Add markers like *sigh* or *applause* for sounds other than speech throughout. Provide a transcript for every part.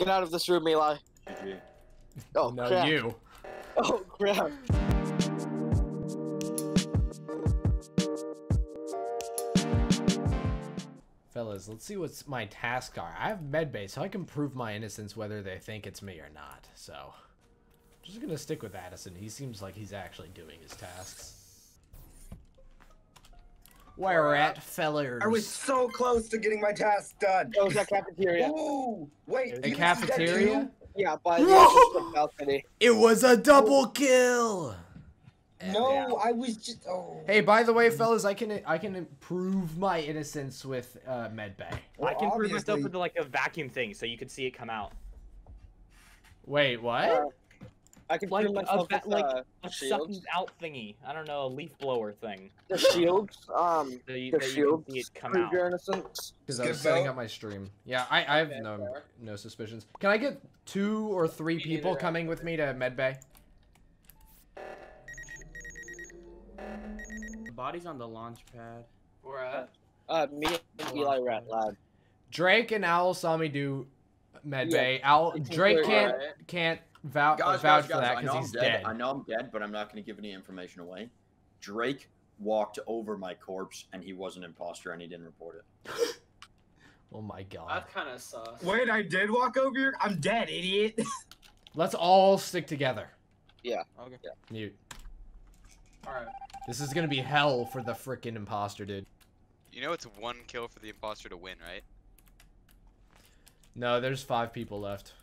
Get out of this room, Eli. *laughs* Oh, no, crap. you. Oh, crap. Fellas, let's see what my tasks are. I have medbay, so I can prove my innocence whether they think it's me or not. So, I'm just gonna stick with Addison. He seems like he's actually doing his tasks. Where we're at, fellas? I was so close to getting my task done. Oh, it's that cafeteria. Ooh, wait. A you- is that cafeteria? Yeah, by the balcony. It was a double kill. No, I was just. Oh. Hey, by the way, fellas, I can I can prove my innocence with uh, medbay. Well, I can prove myself obviously- with like a vacuum thing, so you can see it come out. Wait, what? Uh, I can Like prove a myself with like uh, A shields. sucking out thingy. I don't know, a leaf blower thing. The shields. Um, *laughs* So you, the that you shields can see it come prove out. your innocence. Because I was setting up my stream. Yeah, I, I have no no suspicions. Can I get two or three Me people neither. coming with me to medbay? The body's on the launch pad. Where at? Uh, me and Eli were at lab. Drake and Owl saw me do medbay. Owl it's Drake can't right? can't vou- Guys, vouch guys, for guys, that I know because I'm he's dead. dead. I know I'm dead, but I'm not going to give any information away. Drake walked over my corpse, and he was an imposter, and he didn't report it. *gasps* Oh my god. That kind of sucks. Wait, I did walk over here. I'm dead, idiot. *laughs* Let's all stick together. Yeah. Okay. Mute. Alright. This is gonna be hell for the freaking imposter, dude. You know it's one kill for the imposter to win, right? No, there's five people left.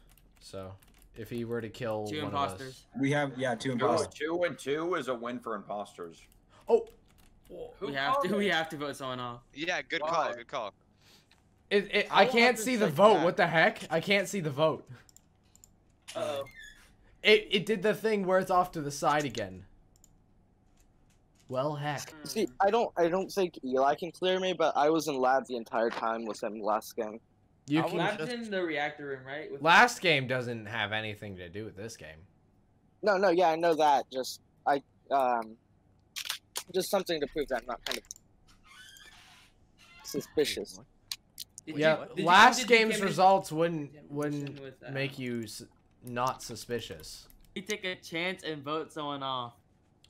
So, if he were to kill Two one imposters. We have yeah two Two, imposters. two and two is a win for imposters. Oh, Who We have to. called We it? have to vote someone off. Yeah, good Why? call, good call. it, it, I can't see the vote. that? What the heck? I can't see the vote. Uh-oh. It it did the thing where it's off to the side again. Well, heck. Hmm. See, I don't, I don't think Eli can clear me, but I was in lab the entire time with him last game. You I can. Lab's in the reactor room, right? With- Last game doesn't have anything to do with this game. No, no, yeah, I know that. Just, I, um, just something to prove that I'm not kind of suspicious. Did yeah, you- last you game's come in- results wouldn't wouldn't with, uh, make you s- not suspicious. You take a chance and vote someone off.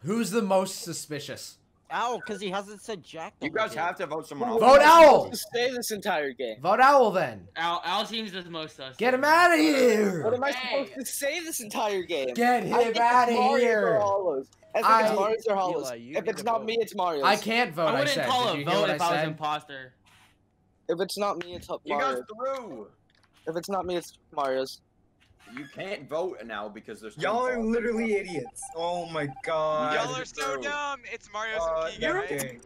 Who's the most suspicious? Ow, because he hasn't said Jack. You guys game. have to vote someone else. Vote am I supposed Owl! to Stay this entire game. Vote Owl then. Al, Al seems the most sus. Get him out of here. What am I Hey. supposed to say this entire game? Get I him think it's out of Marios or here! Hollows. I think I- it's Marios or Hollows. Eli, if it's not vote. me, it's Marios. I can't vote. I I, wouldn't said. call Did a vote if I I was imposter. If it's not me, it's You guys Marios. threw. If it's not me, it's Marios. You can't vote now because there's. two Y'all are imposters. literally idiots. Oh my god. Y'all are so true. dumb. It's Mario Uh, and Keegan, right? okay.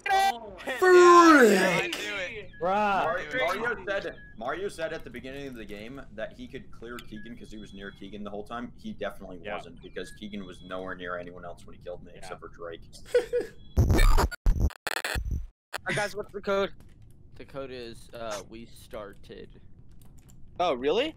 Yeah, yeah, I Frick! it. Bruh. Mario, Mario said Mario said at the beginning of the game that he could clear Keegan because he was near Keegan the whole time. He definitely Yeah. wasn't because Keegan was nowhere near anyone else when he killed me Yeah. except for Drake. *laughs* Alright, guys, what's the code? The code is uh, we started. Oh, really?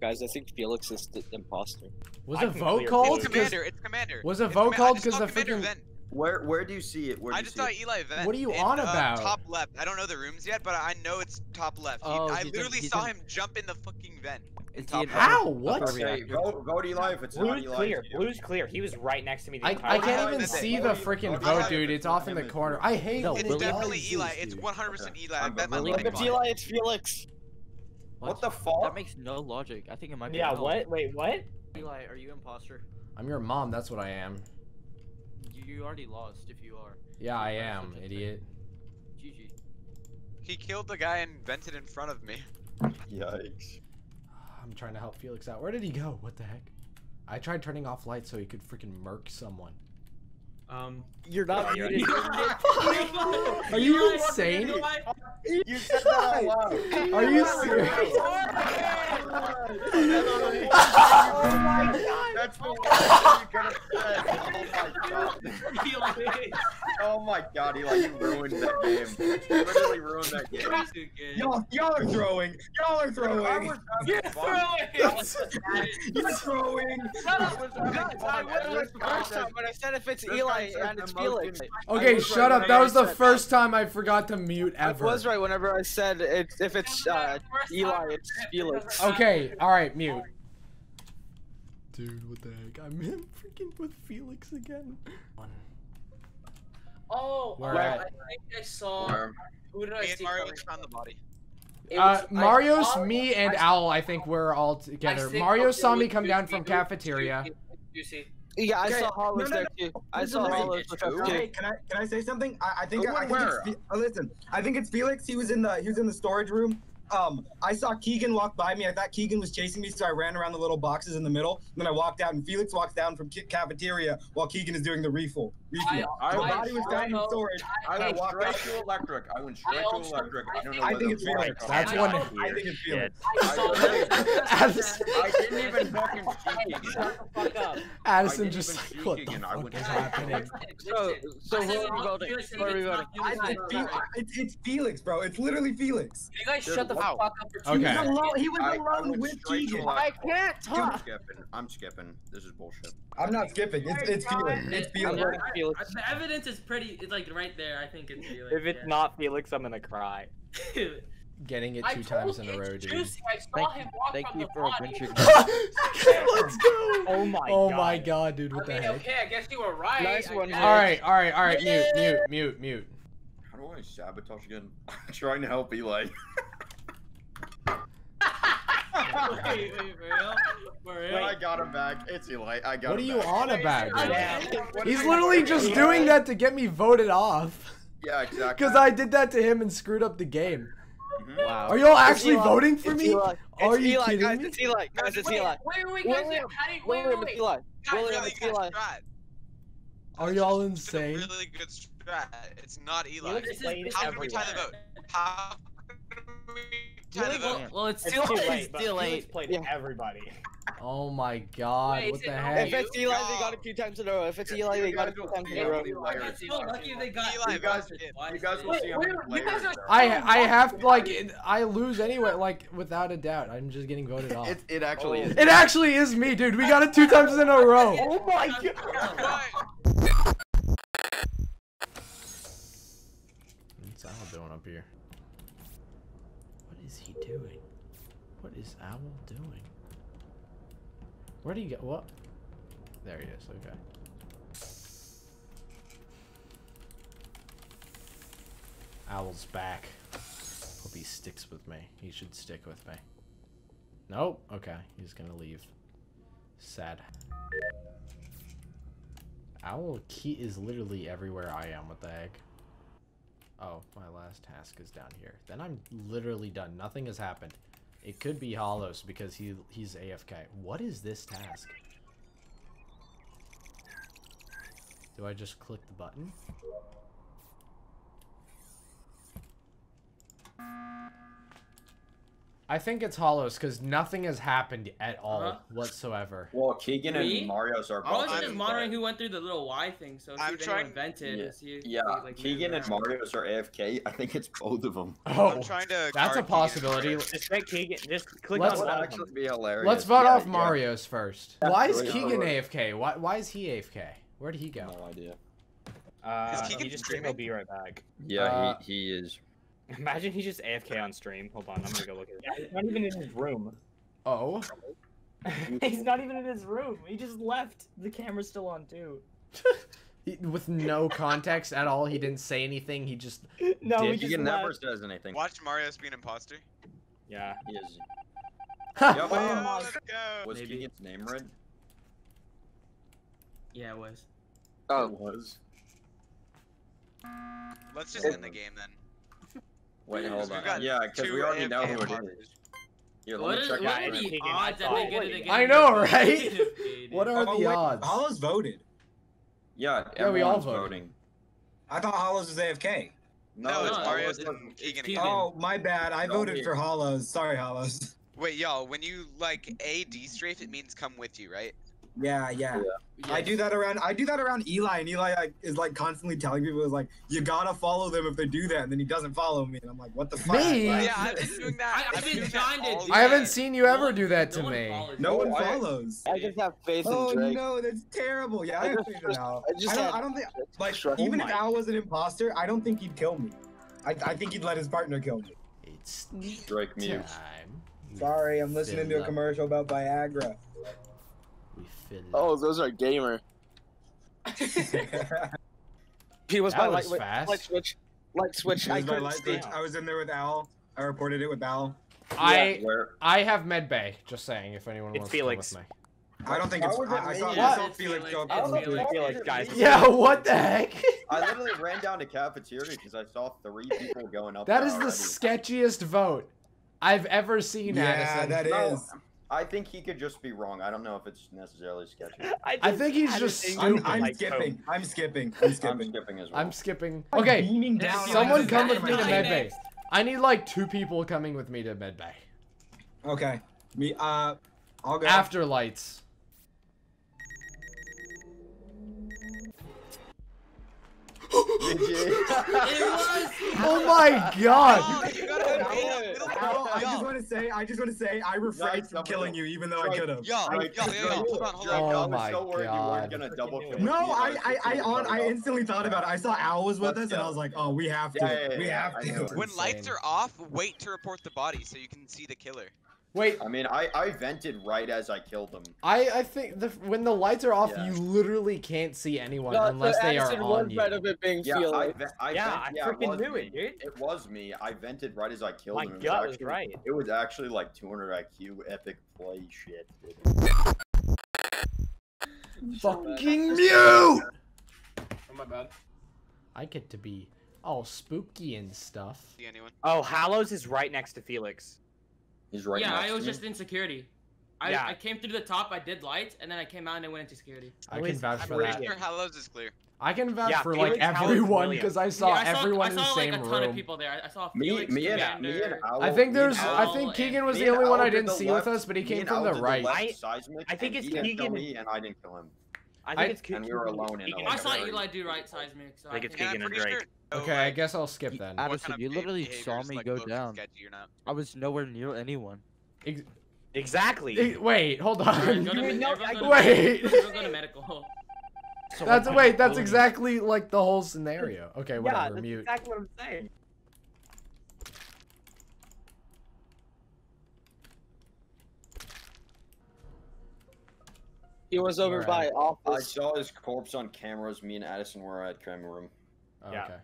Guys, I think Felix is the imposter. Was I a can vote called? It's Commander. It's Commander. Was a It's vote Comma- called just 'cause saw the Commander freaking- vent. Where where do you see it? Where do I just saw it? Eli vent. What are you in, on uh, about? top left. I don't know the rooms yet, but I know it's top left. He, Oh, I literally saw in- him jump in the fucking vent. Is Top he How? upper- What? upper Okay, reactor? vote, vote Eli if it's not Blue's Eli. clear. it's you. Blue's clear. He was right next to me the I, entire I can't even Eli. see the freaking Eli. vote, Vote dude. It's off in the corner. I hate No, It's definitely Eli. It's 100% Eli. I I'm bet my voting life If it's on it. Eli, it's Felix. What the fuck? That makes no logic. I think it might be. Yeah, Al. what? Wait, what? Eli, are you imposter? I'm your mom. That's what I am. You, you already lost if you are. Yeah, I You're am, idiot. GG. He killed the guy and vented in front of me. *laughs* Yikes. I'm trying to help Felix out. Where did he go? What the heck? I tried turning off lights so he could freaking murk someone. Um. You're not you're- muted. *laughs* Are you insane? You said that out loud. Are you serious? That's the worst thing you could have said. Oh my god. Oh my god, Eli, you ruined that game. You literally ruined that game. Y'all, y'all are throwing. Y'all are I throwing. was You're having fun. You're throwing. I was having Guys, I fun. went And with the first time, but I said if it's this Eli and it's the Felix. Okay, shut right up. That was the said first time I forgot to mute I ever. was right whenever I said it, if it's uh, Eli, it's Felix. Okay, alright, mute. Dude, what the heck? I'm freaking with Felix again. Oh, Where oh, at? I think I saw. Where? Who did I see? and Mario coming? found the body. It Uh, was- Marios, saw- me, and I- Owl, I think we're all together. think- Mario okay, saw me come down from it cafeteria. Juicy, it. Yeah, I Okay, saw Hollis no, no, there too. I Listen, saw listen, Hollis with Okay, can I can I say something? I, I think Who I, I think it's uh, listen. I think it's Felix. He was in the he was in the storage room. Um, I saw Keegan walk by me. I thought Keegan was chasing me, so I ran around the little boxes in the middle. Then I walked out, and Felix walks down from ca- cafeteria while Keegan is doing the refill. Refill. I My went body was down in I- storage. I I went walked straight out. to electric. I went straight I to electric. I don't know I think it's fuck Felix. That's I one- got I think it's Felix. I saw Addison, *laughs* I didn't even fucking *laughs* see Keegan. Shut the fuck up. Addison just like, see what the Keegan, I fuck is happening? So, so who are we voting? Who are we voting? It's, Fe- it's, it's Felix, bro. It's literally Felix. You guys shut the wow. Fuck up for two Okay. He was alone, he was I, I alone went with straight to Keegan. electric. can't talk. I'm skipping. I'm skipping. This is bullshit. I'm not skipping. It's it's Felix. It's I'm Felix. voting Felix. The evidence is pretty. It's like right there. I think it's Felix. If it's yeah. not Felix, I'm gonna cry. *laughs* Getting it two told times in a row, dude. Juicy. I saw Thank him you- walk thank from you the for body. adventure. *laughs* *laughs* Let's go. Oh my Oh god. my god, dude, I what the mean, heck? okay, I guess you were right. Nice one. All right, all right, all right. Mute, mute, mute, mute. How do I sabotage again? I'm trying to help Eli. Wait, wait, for real? For real? I got him back. It's Eli. I got What are him you back. on about, dude? He's literally just doing that to get me voted off. Yeah, exactly. Because I did that to him and screwed up the game. Wow. Are y'all actually Eli. voting for It's me? Eli. Are It's you Eli, kidding guys, me? It's Eli. Guys, it's Wait, Eli. wait, wait, guys, William, how do you, wait, William, wait, it's wait. Eli. Guys, William, really it's good Eli. strat. Are y'all It's a insane? Really good strat. It's not Eli. Felix This is- played this How can we tie the everywhere. vote? How can we tie? Well, it's It's still too it's late, but still late. played Yeah. everybody. Oh my god, Wait, what is the it heck? If it's Eli, they got it two times in a row. If it's Eli, they got it two times in a row. It's so lucky they got. Eli, You guys, voted. you guys will see how many you guys players are- there I. I have like I lose anyway, like without a doubt. I'm just getting voted off. It, it actually is. It actually is me, dude. We got it two times in a *laughs* row. Oh my god. What? What's Owl doing up here? Is he doing? What is Owl doing? Where do you go? What? There he is. Okay. Owl's back. Hope he sticks with me. He should stick with me. Nope. Okay. He's gonna leave. Sad. Owl key is literally everywhere I am. What the heck? Oh, my last task is down here. Then I'm literally done. Nothing has happened. It could be Hollows because he he's AFK. What is this task? Do I just click the button? I think it's Hollows because nothing has happened at all Huh? whatsoever. Well, Keegan and Mario's are I was just monitoring who went through the little Y thing, so see I'm trying- vented. Yeah, and see Yeah, they, like, Keegan and. Mario's are AFK. I think it's both of them. *laughs* Oh, I'm trying to. that's a possibility. Just make Keegan. Just click Let's- on That would one of actually be hilarious. Let's vote Yeah, off yeah. Mario's first. That's Why is really Keegan hard. AFK? Why, why is he AFK? Where did he go? No idea. Uh, Is he just said he'll be right back. Yeah, Uh, he, he is. *laughs* Imagine he's just AFK on stream. Hold on, I'm gonna go look at it. He's not even in his room. Oh, *laughs* he's not even in his room. He just left. The camera's still on too. *laughs* He- with no context at all. He didn't say anything. He just. No, Did he just Keegan left. never says anything. Watch Mario's be an imposter. Yeah. He is. Ha! Yep. Oh, let's go. Was Maybe. Keegan's name read? Yeah, it was. Oh, It was. Let's just end the game then. Wait, hold on. Yeah, because we already know AFK who it imposters. is. Here, What let are, me check what are the I odds that they get it again? I know, right? *laughs* What are Oh, the wait, odds? Hollows voted. Yeah, Yeah, we all voted. voting. I thought Hollows was AFK. No, No, it's no, Mario's it's- and it's Keegan. Keegan. again. Oh, my bad. I No, voted he- for Hollows. Sorry, Hollows. Wait, y'all, when you like A D strafe, it means come with you, right? Yeah, yeah. I Yes. do that around. I do that around Eli, and Eli like, is like constantly telling people is like, you gotta follow them if they do that, and then he doesn't follow me, and I'm like, what the fuck? Me? Yeah, I've *laughs* been doing that. I- I've I've been been doing trying that to all do I the haven't seen you ever one- do that to no me. follows No one one Oh, I- follows. I just have faith in Oh Drake. no, that's terrible. Yeah, I, I have just- faith in Al. I just I don't, I don't think like Sure. even Oh if my- Al was an imposter, I don't think he'd kill me. I, I think he'd let his partner kill me. It's Drake mute. time. Sorry, I'm listening to a commercial about Viagra. We Oh, those are gamer. *laughs* He was That my was light, fast. light switch. Light switch. I was my couldn't light see. switch. I was in there with Al. I reported it with Al. I Where? I have med bay. Just saying, if anyone It's wants Felix. to come with I don't think it's. How I, it I saw, me? I saw It's Felix Felix. go It's across Felix. Felix, guys. *laughs* Yeah, what the heck? I literally ran down to cafeteria because I saw three people going up. That is there is the already. sketchiest vote I've ever seen, Yeah, Addison. that No, is. I think he could just be wrong. I don't know if it's necessarily sketchy. *laughs* I think he's just I'm. I'm like skipping. I'm skipping. *laughs* I'm I'm skipping. skipping as well. I'm skipping. I'm Okay, down. Someone is come with me to Felix medbay. next. I need like two people coming with me to medbay. Okay. Me. Uh. I'll go. After lights. *laughs* It was. Oh my god! Oh, you gotta Al, wait a little Al, I just want to say. I just want to say. I refrained from killing you, even though I could have. yo, yo, Drake, yo, yo, hold on, hold on. Oh I was my so worried you God. weren't gonna double kill No. I, I, I, on, I instantly thought about it. I saw Al was with Let's and I was like, oh, we have to. Yeah, yeah, yeah, we have to. When lights are off, wait to report the body so you can see the killer. Wait, I mean, I, I vented right as I killed him. I, I think the, when the lights are off, Yeah. you literally can't see anyone No, unless the they are on you. of it being Yeah, I, Felix. I Yeah, vent- yeah, it freaking knew me. it, dude. It was me. I vented right as I killed My him. It gut was actually, right. It was actually like 200 IQ, epic play shit. Fucking mute! Oh my bad. I get to be all spooky and stuff. See anyone? Oh, Hallows is right next to Felix. He's right yeah, next I to was me. just in security. I, Yeah. I came through the top, I did lights, and then I came out and I went into security. I can Always- vouch I'm for pretty that. sure Hallows is clear. I can vouch Yeah, for like Felix, Howard, everyone because I saw yeah, I saw, everyone I in saw the like same a ton room. of people there. I- I saw Me, Felix, me, and, me and Owl. I think there's. Owl- I think Keegan was the and only one I did didn't see left- with us, but he came from the did right. left I- seismic, I think it's he Keegan- me, and I didn't kill him. I I- think it's and we were alone in Keegan and saw Eli do right seismic. I think it's Keegan and Drake. Sure. Okay, I guess I'll skip then. Addison, kind of you literally saw me like, go down. Sketchy or not. I was nowhere near anyone. Ex- Exactly. Wait, hold on. *laughs* go to, You know, everyone I- go Wait. go to medical. *laughs* So That's I wait. That's kill exactly like the whole scenario. Okay, yeah, whatever. that's mute. exactly what I'm saying. He was over by I office. I saw his corpse on cameras. Me and Addison were at camera room. Oh, Yeah. Okay.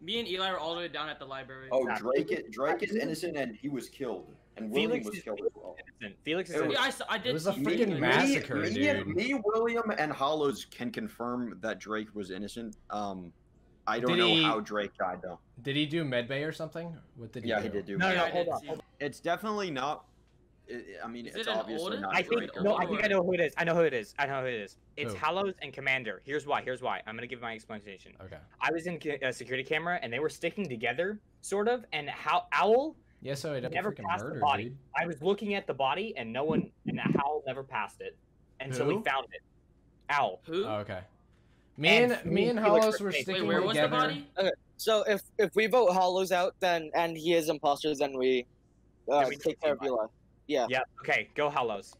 Me and Eli were all the way down at the library. Oh, Exactly. Drake! i- Drake is innocent, and he was killed, and William Felix was is killed as well. innocent. Felix is It was- Yeah, I, saw, I did. It was a freaking Felix. massacre, me, dude. Me, William, and Hollows can confirm that Drake was innocent. Um, I don't Did know he- how Drake died though. Did he do medbay or something? What did he Yeah, do? he did do. No, that. no, hold on, It's definitely not. I I mean, Is it's it obviously older- not I Drake. think no. I think I know who it is. I know who it is. I know who it is. It's Who? Hallows and Commander. Here's why. Here's why. I'm gonna give my explanation. Okay. I was in a security camera and they were sticking together, sort of. And how Owl, Yeah, so he did a Never freaking passed the body. dude. I was looking at the body and no one, and Owl never passed it until we found it. Owl. Who? Oh, okay. Me And and, me and Felix Hollis were were safe. Wait, sticking Wait, where was the together. body? So if if we vote Hollows out, then and he is imposter, then we uh, Then we take care of Eli. Eli. Yeah. Yeah. Okay. Go Hallows.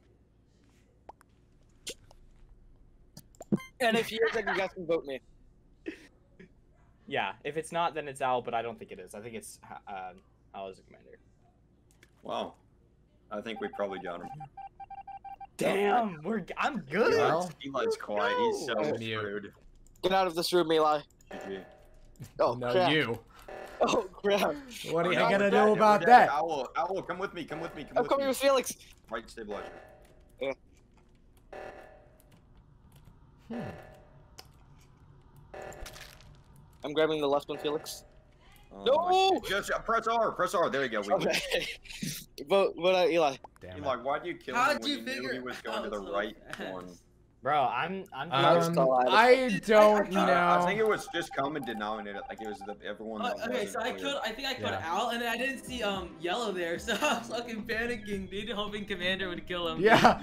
And if he is, then you guys can vote me. Yeah. If it's not, then it's Owl, but I don't think it is. I think it's uh, Hallows and Commander. Wow, I think we probably got him. Damn. We're. I'm good. Well, Eli's quiet. He's so go. screwed. Get out of this room, Eli. Oh no, crap. you. *laughs* Oh crap. What are you gonna do Yeah, we're about dead. that? Owl, Owl, come with me. Come with me. Come I'm with coming me. with Felix. Right stabilizer. Hmm. I'm grabbing the left one, Felix. Oh, No! Just uh, press R. Press R. There you go. We win. Okay. vote vote out Eli. Damn Eli, it. why'd you kill How'd him when you you, knew figure he was going to the right one? Bro, I'm. I'm. Um, I don't Uh, I think it was just common denominator. Like it was the everyone. Uh, that okay, wasn't so I clear. killed. I think I killed Yeah. Al, and then I didn't see um yellow there, *laughs* so I was fucking panicking, dude, hoping Commander would kill him. Yeah.